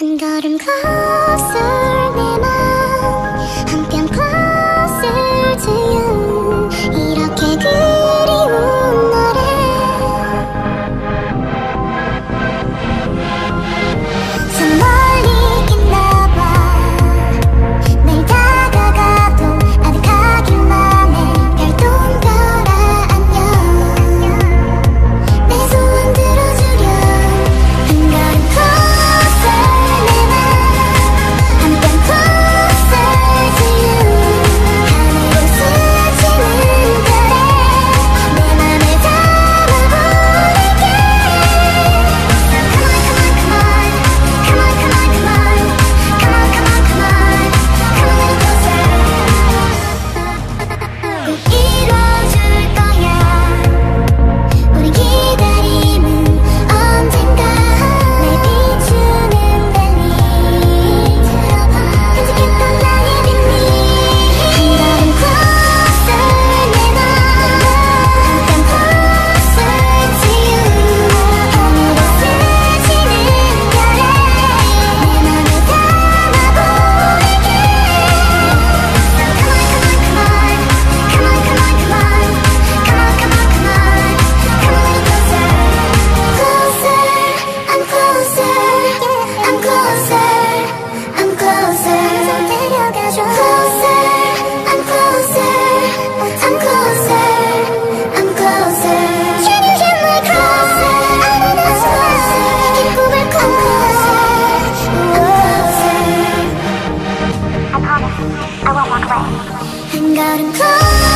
한 걸음 거슬 내 맘. I'm getting close